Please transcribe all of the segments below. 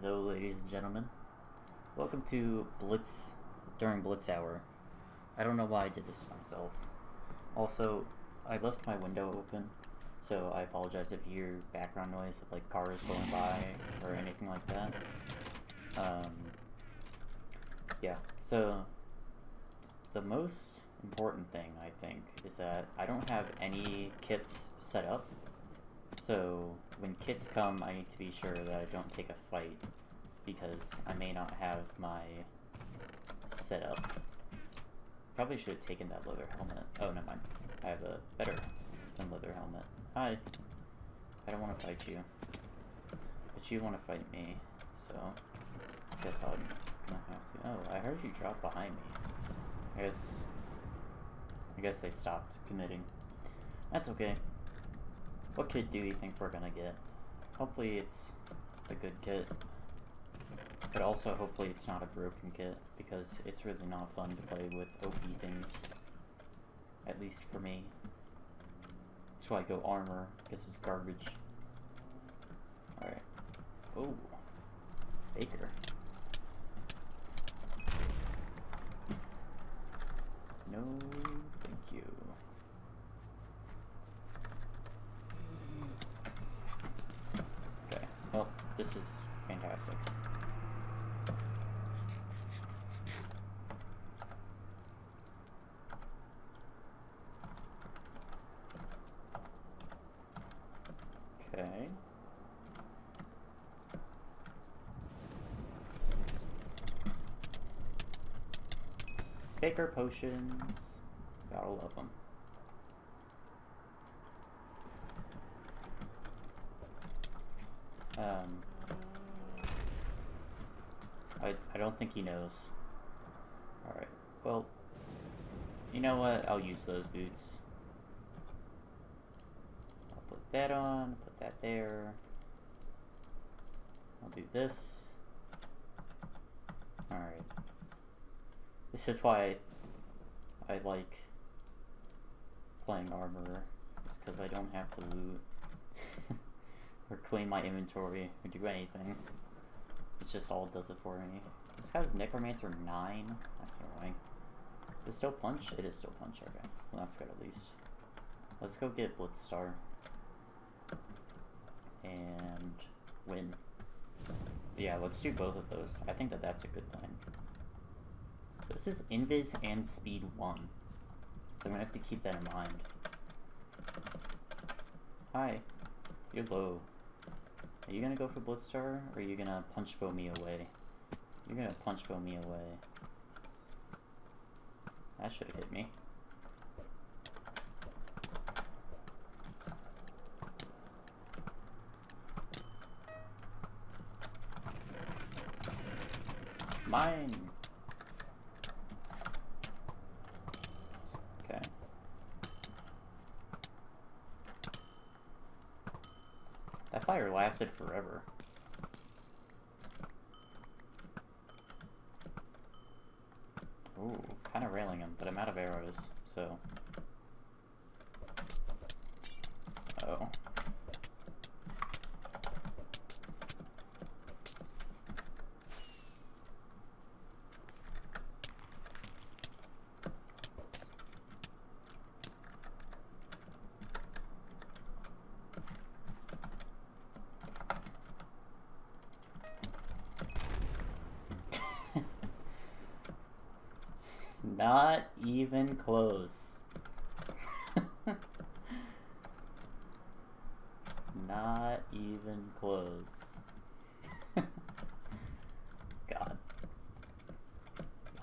Hello, ladies and gentlemen. Welcome to Blitz during Blitz Hour. I don't know why I did this myself. Also, I left my window open, so I apologize if you hear background noise of like cars going by or anything like that. Um, yeah, so the most important thing I think is that I don't have any kits set up. So when kits come, I need to be sure that I don't take a fight because I may not have my setup. Probably should have taken that leather helmet. Oh, never mind. I have a better than leather helmet. Hi. I don't want to fight you. But you want to fight me, so I guess I'm gonna have to. Oh, I heard you drop behind me. I guess I guess they stopped committing. That's okay. What kit do you think we're gonna get? Hopefully it's a good kit. But also hopefully it's not a broken kit, because it's really not fun to play with OP things. At least for me. That's why I go armor, because it's garbage. Alright. Oh. Baker. No, thank you. Okay, well, this is fantastic. Okay. Baker potions. Gotta love them. Um, I, I don't think he knows. Alright, well, you know what? I'll use those boots. I'll put that on, put that there. I'll do this. Alright. This is why I, like playing armor, is because I don't have to loot or clean my inventory or do anything. It just all does it for me. This guy's Necromancer 9? That's annoying. Is it still punch? It is still punch, okay. Well, that's good at least. Let's go get Blitzstar. And win. Yeah, let's do both of those. I think that that's a good plan. This is Invis and Speed 1. So I'm gonna have to keep that in mind. Hi. You're low. Are you gonna go for Blitzstar, or are you gonna punch bow me away? You're gonna punch bow me away. That should have hit me. Mine! Okay. That fire lasted forever. Ooh, kind of railing him, but I'm out of arrows, so... oh. Not even close. Not even close. God.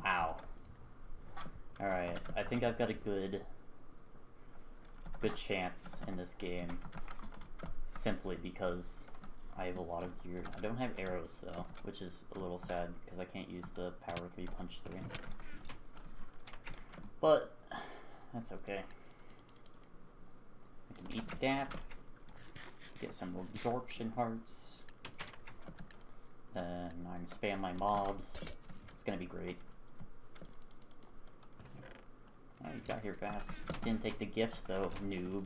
Wow. Alright, I think I've got a good good chance in this game. Simply because I have a lot of gear. I don't have arrows though, which is a little sad because I can't use the power 3 punch 3. But that's okay. I can eat dap, Get some absorption hearts. Then I can spam my mobs. It's gonna be great. Oh, you got here fast. Didn't take the gift though, noob.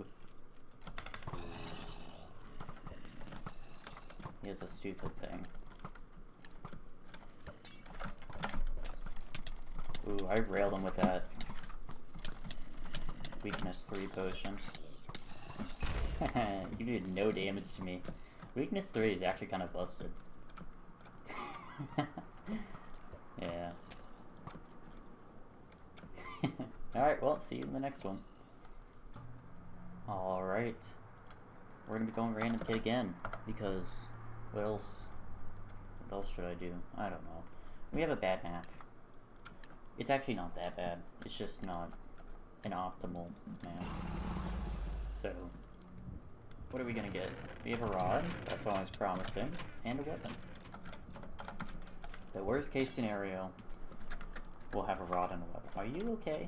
He is a stupid thing. Ooh, I railed him with that weakness 3 potion. you did no damage to me. Weakness 3 is actually kind of busted. yeah. Alright, well, see you in the next one. Alright. We're gonna be going random kit again, because what else what else should I do? I don't know. We have a bad map. It's actually not that bad. It's just not an optimal map. So what are we gonna get? We have a rod, that's always promising, and a weapon. The worst case scenario, we'll have a rod and a weapon. Are you okay?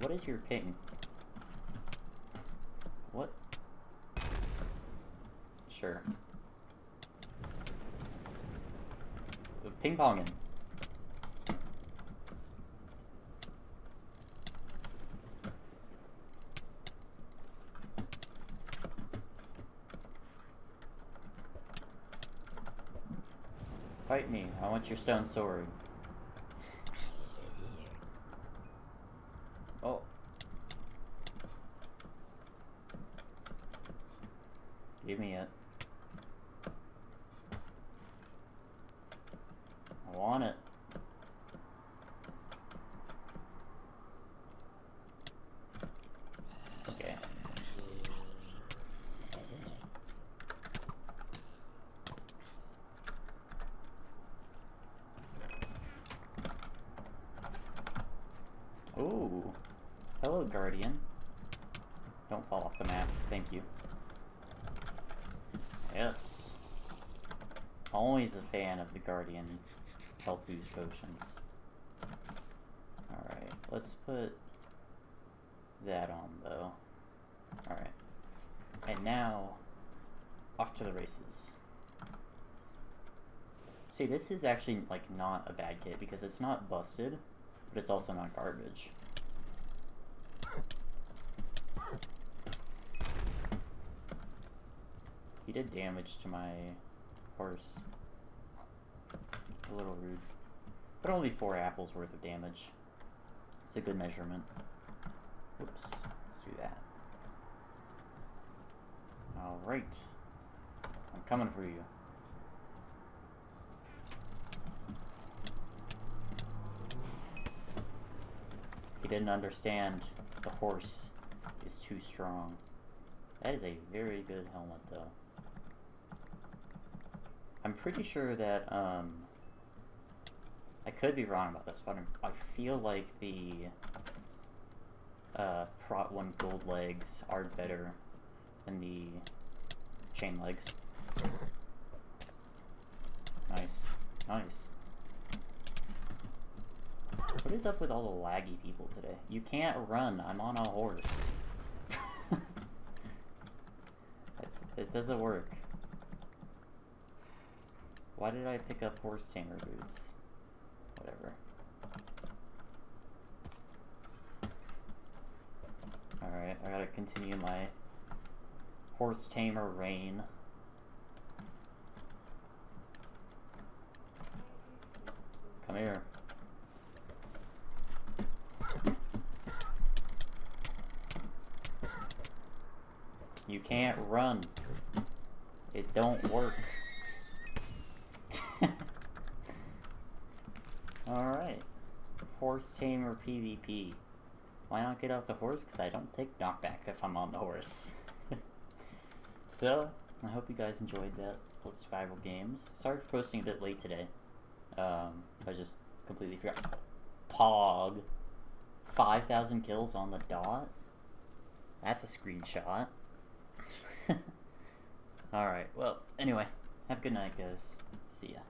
What is your ping? What? Sure. Ping Fight me. I want your stone sword. Oh. Give me it. I want it. Okay. Ooh. Hello, Guardian. Don't fall off the map. Thank you. Yes. Always a fan of the Guardian health boost potions. Alright, let's put that on, though. Alright. And now, off to the races. See, this is actually, like, not a bad kit, because it's not busted, but it's also not garbage. He did damage to my horse. A little rude. But only four apples worth of damage. It's a good measurement. Whoops. Let's do that. Alright. I'm coming for you. He didn't understand the horse is too strong. That is a very good helmet, though. I'm pretty sure that, um... I could be wrong about this, but i feel like the uh, Prot 1 gold legs are better than the chain legs. Nice. Nice. What is up with all the laggy people today? You can't run. I'm on a horse. it doesn't work. Why did I pick up horse tamer boots? Whatever. Alright, I gotta continue my horse tamer reign. Come here. Can't run. It don't work. Alright. Horse tamer PvP. Why not get off the horse? Because I don't take knockback if I'm on the horse. so, I hope you guys enjoyed that Blitz Survival Games. Sorry for posting a bit late today. Um, I just completely forgot. Pog. 5,000 kills on the dot? That's a screenshot. Alright, well, anyway, have a good night, guys. See ya.